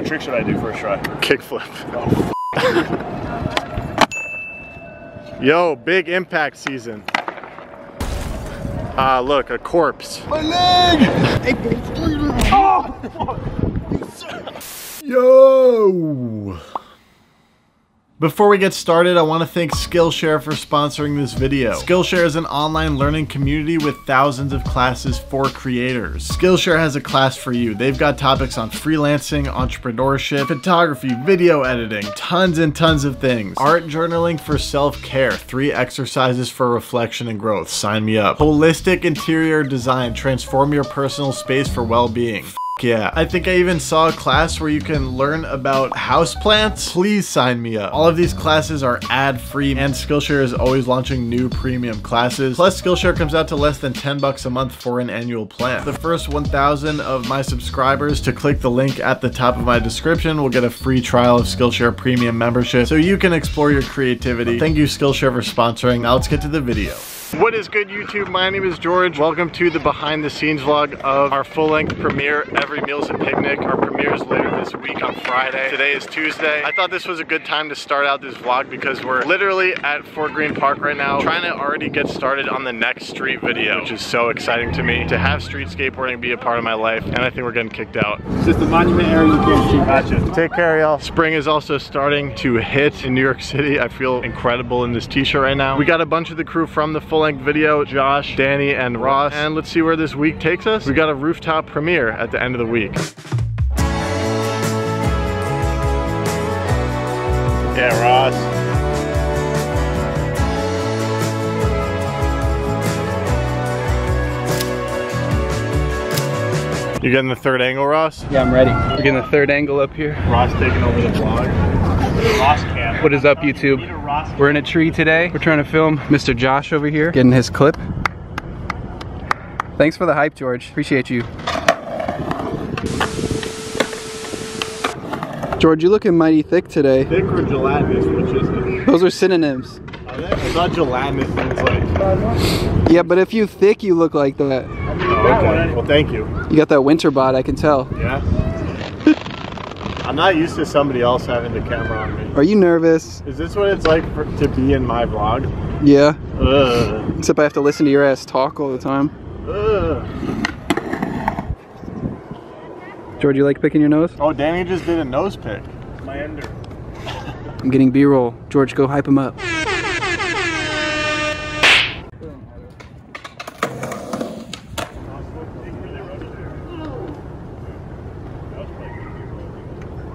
What trick should I do first try? Kickflip. Yo, big impact season. Ah, look, a corpse. My leg! Yo! Before we get started, I want to thank Skillshare for sponsoring this video. Skillshare is an online learning community with thousands of classes for creators. Skillshare has a class for you. They've got topics on freelancing, entrepreneurship, photography, video editing, tons and tons of things. Art journaling for self-care, three exercises for reflection and growth. Sign me up. Holistic interior design, transform your personal space for well-being yeah. I think I even saw a class where you can learn about houseplants. Please sign me up. All of these classes are ad-free and Skillshare is always launching new premium classes. Plus Skillshare comes out to less than 10 bucks a month for an annual plan. The first 1,000 of my subscribers to click the link at the top of my description will get a free trial of Skillshare premium membership so you can explore your creativity. Thank you Skillshare for sponsoring. Now let's get to the video. What is good YouTube? My name is George. Welcome to the behind the scenes vlog of our full length premiere, Every Meal's a Picnic. Our premiere is later this week on Friday. Today is Tuesday. I thought this was a good time to start out this vlog because we're literally at Fort Greene Park right now, trying to already get started on the next street video, which is so exciting to me. To have street skateboarding be a part of my life, and I think we're getting kicked out. It's just the monument area you can't shoot. Gotcha. Take care, y'all. Spring is also starting to hit in New York City. I feel incredible in this t-shirt right now. We got a bunch of the crew from the full-length video, Josh, Danny, and Ross. And let's see where this week takes us. We got a rooftop premiere at the end of the week. Yeah, Ross. You getting the third angle, Ross? Yeah, I'm ready. We're getting the third angle up here. Ross taking over the vlog. What is up, YouTube? We're in a tree today. We're trying to film Mr. Josh over here, getting his clip. Thanks for the hype, George. Appreciate you. George, you're looking mighty thick today. Thick or gelatinous, which is it? Those are synonyms. I thought gelatinous like, Yeah, but if you thick, you look like that. oh, okay. Well, thank you. You got that winter bod, I can tell. Yeah. I'm not used to somebody else having the camera on me. Are you nervous? Is this what it's like for, to be in my vlog? Yeah. Ugh. Except I have to listen to your ass talk all the time. Ugh. George, you like picking your nose? Oh, Danny just did a nose pick. My ender. I'm getting B-roll. George, go hype him up.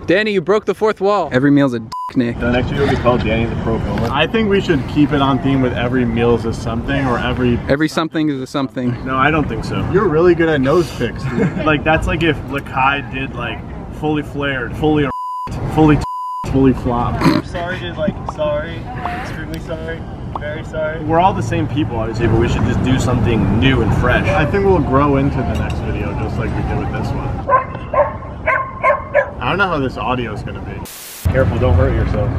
Danny, you broke the fourth wall. Every meal's a dick, Nick. The next video will be called Danny the Pro Filmer. I think we should keep it on theme with every meals is something or every. Every something is a something. No, I don't think so. You're really good at nose picks, dude. Like that's like if Lakai did like fully flared, fully fully fully flop. sorry, dude. Like sorry, extremely sorry, very sorry. We're all the same people, obviously, but we should just do something new and fresh. I think we'll grow into the next video just like we did with this one. I don't know how this audio is gonna be. Careful, don't hurt yourself.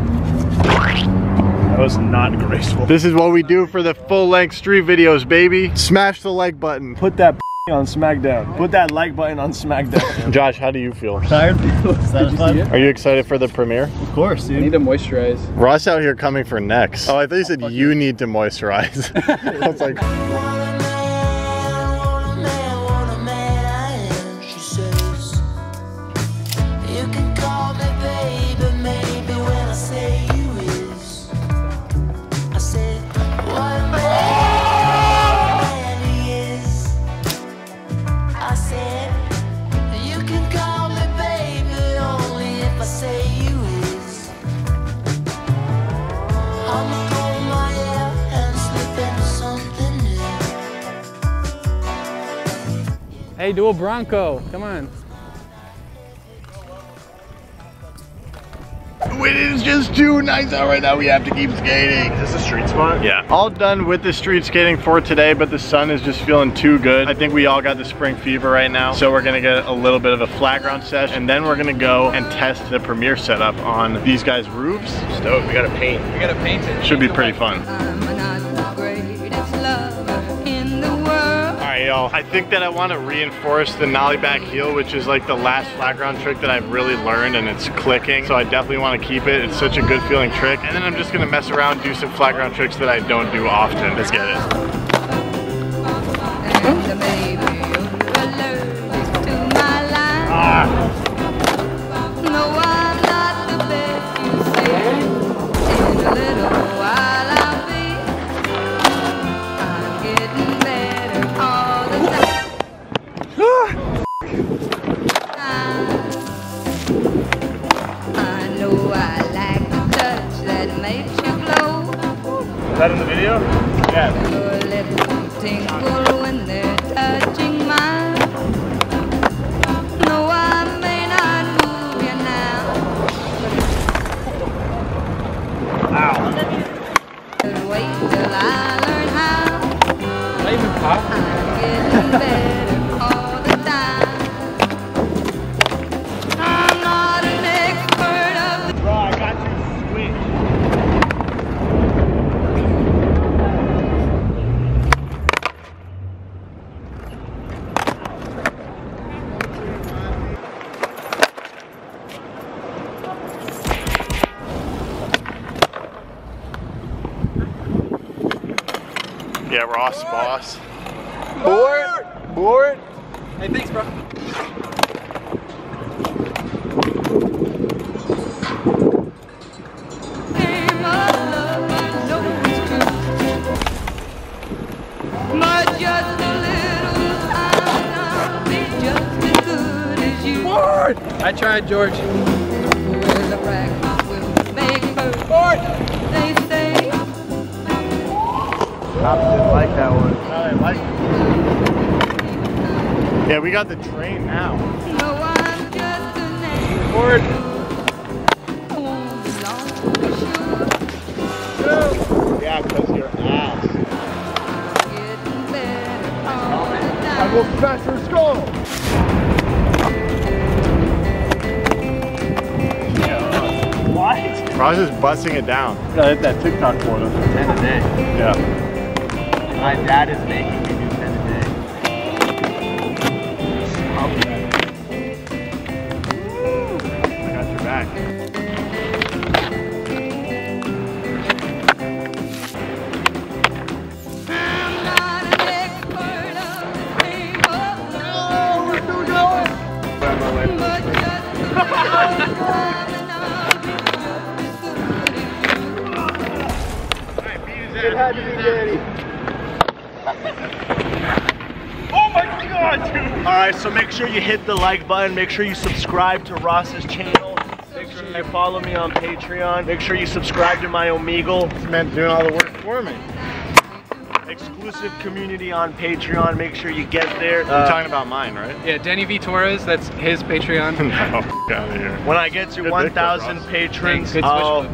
That was not graceful. This is what we do for the full length street videos, baby. Smash the like button. Put that on SmackDown. Put that like button on SmackDown. Josh, how do you feel? Tired? Satisfied? Are you excited for the premiere? Of course, I need to moisturize. Ross out here coming for next. Oh, I thought you said oh, you need to moisturize. I was like, Hey, do a Bronco. Come on. it is just too nice out right now. We have to keep skating. Is this a street spot? Yeah. All done with the street skating for today, but the sun is just feeling too good. I think we all got the spring fever right now. So we're gonna get a little bit of a flat ground session and then we're gonna go and test the premiere setup on these guys' roofs. Stoked. We gotta paint. We gotta paint it. Should be pretty fun. Um, y'all. I think that I want to reinforce the nollie back heel, which is like the last flat ground trick that I've really learned and it's clicking. So I definitely want to keep it. It's such a good feeling trick. And then I'm just gonna mess around, do some flat ground tricks that I don't do often. Let's get it. Yeah, Ross, boss. Board. Board. Hey, thanks, bro. game of love. I know Cops didn't like that one. No, they liked it. Yeah, we got the train now. No, I'm just a name. Board. I won't be long for sure. Yeah, because your ass. Getting better all the time. will smash your skull. What? Ross is busting it down. Gotta hit that TikTok quota. 10 a day. Yeah. My dad is making me do 10 a day. I got your back. I'm not an expert of the game of love. But just a little time and I'll be just as good as you. It had to be Danny. Oh my god, dude! Alright, so make sure you hit the like button. Make sure you subscribe to Ross's channel. Make sure you follow me on Patreon. Make sure you subscribe to my Omegle. This man's doing all the work for me. Exclusive community on Patreon. Make sure you get there. You're Uh, talking about mine, right? Yeah, Danny V Torres. That's his Patreon. no, out of here. when I get to 1,000 Ross. patrons, Good I'll.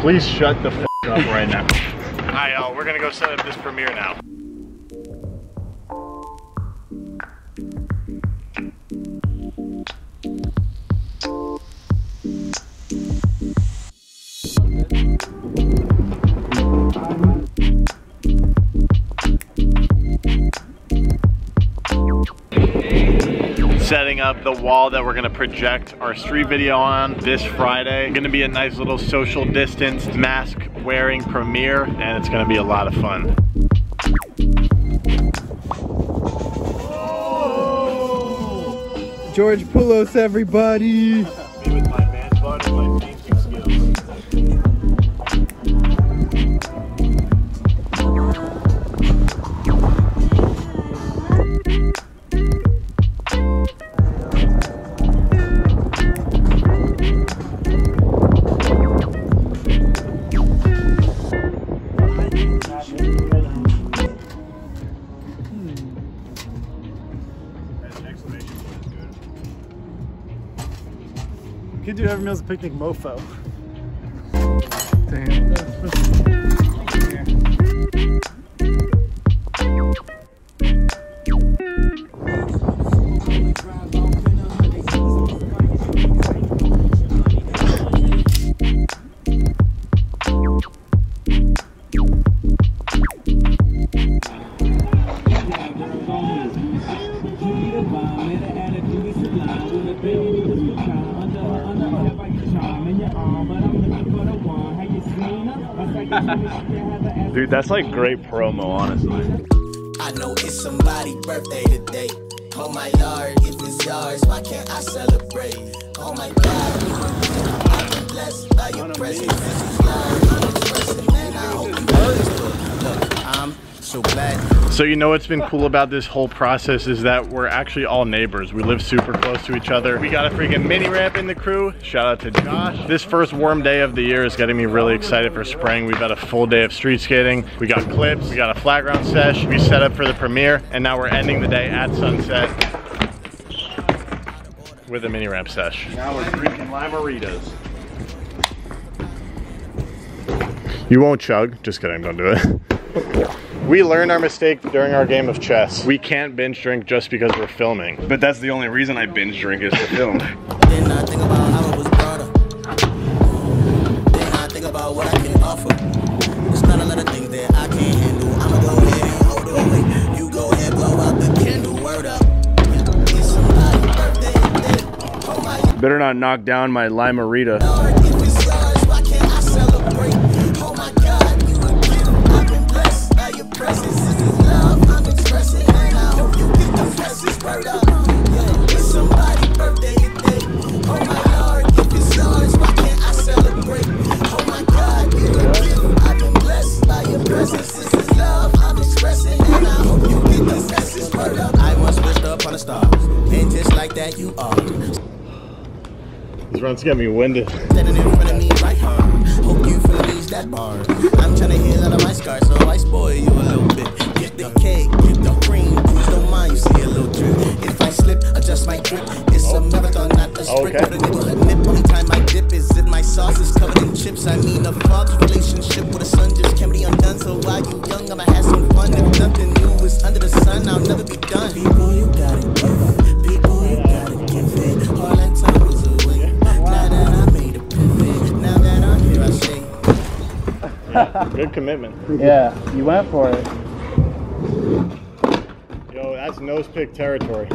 Please shut the f- up right now. Alright, y'all, we're gonna go set up this premiere now. Setting up the wall that we're gonna project our street video on this Friday. Gonna be a nice little social distance mask wearing premiere and it's gonna be a lot of fun. George Poulos, everybody. Every meal's a picnic mofo. Dude, that's like great promo, honestly. I know it's somebody's birthday today. Oh my if it's yours, why can't I celebrate? Oh my god, I've been blessed by your presence. This is love I'm expressing, and I hope you so glad. So you know what's been cool about this whole process is that we're actually all neighbors. We live super close to each other. We got a freaking mini ramp in the crew. Shout out to Josh. This first warm day of the year is getting me really excited for spring. We've got a full day of street skating. We got clips, we got a flat ground sesh. We set up for the premiere and now we're ending the day at sunset with a mini ramp sesh. Now we're drinking limeritas. You won't chug. Just kidding, don't do it. We learned our mistake during our game of chess. We can't binge drink just because we're filming. But that's the only reason I binge drink is to film. Then I think about how I was These runs get me winded. Standing in front of me right hard. Hope you feel these that bar. I'm trying to heal out of my scars, so I spoil you a little bit. Get the cake, get the cream. Please don't mind, you see a little drip. If I slip, adjust my grip. It's a marathon, not a sprint. Okay. With a nip. Only time I dip is my sauce is covered in chips. I mean, a father's Good commitment. Yeah, you went for it. Yo, that's nose pick territory.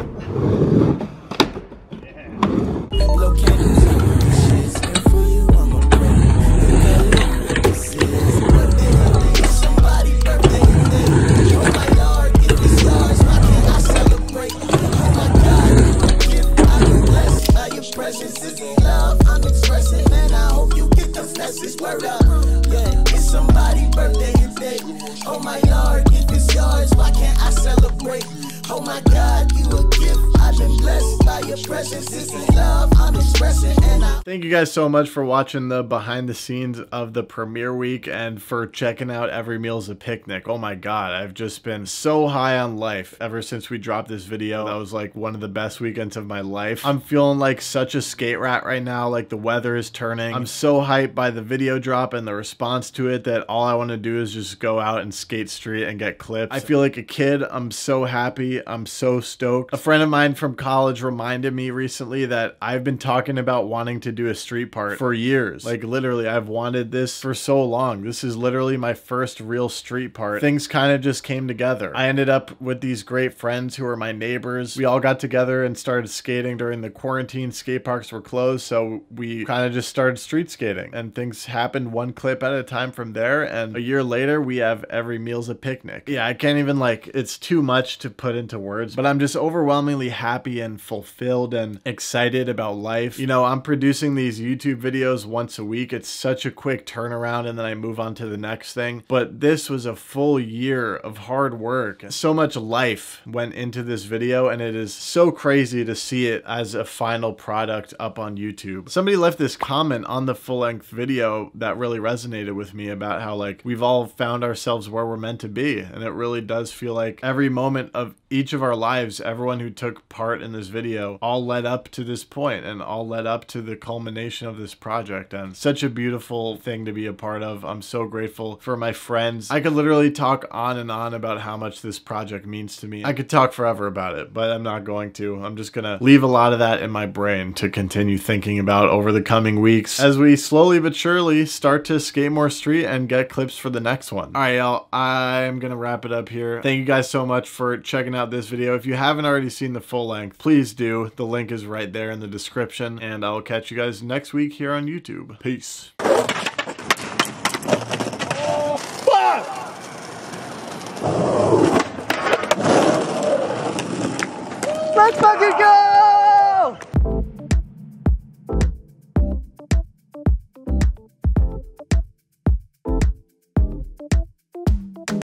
Thank you guys so much for watching the behind the scenes of the premiere week and for checking out Every Meal's a Picnic. Oh my god, I've just been so high on life ever since we dropped this video. That was like one of the best weekends of my life. I'm feeling like such a skate rat right now, like the weather is turning. I'm so hyped by the video drop and the response to it that all I want to do is just go out and skate street and get clips. I feel like a kid. I'm so happy. I'm so stoked. A friend of mine from college reminded me recently that I've been talking about wanting to do a street part for years. Like literally, I've wanted this for so long. This is literally my first real street part. Things kind of just came together. I ended up with these great friends who are my neighbors. We all got together and started skating during the quarantine. Skate parks were closed, so we kind of just started street skating. And things happened one clip at a time from there. And a year later, we have every meal's a picnic. Yeah, I can't even like, it's too much to put into words, but I'm just overwhelmingly happy and fulfilled and excited about life. You know, I'm producing these YouTube videos once a week. It's such a quick turnaround and then I move on to the next thing. But this was a full year of hard work. So much life went into this video and it is so crazy to see it as a final product up on YouTube. Somebody left this comment on the full length video that really resonated with me about how like we've all found ourselves where we're meant to be. And it really does feel like every moment of each of our lives, everyone who took part in this video, all led up to this point and all led up to the culmination of this project. And such a beautiful thing to be a part of. I'm so grateful for my friends. I could literally talk on and on about how much this project means to me. I could talk forever about it, but I'm not going to. I'm just gonna leave a lot of that in my brain to continue thinking about over the coming weeks as we slowly but surely start to skate more street and get clips for the next one. All right, y'all. I'm gonna wrap it up here. Thank you guys so much for checking out out this video. If you haven't already seen the full length, please do. The link is right there in the description. And I'll catch you guys next week here on YouTube. Peace.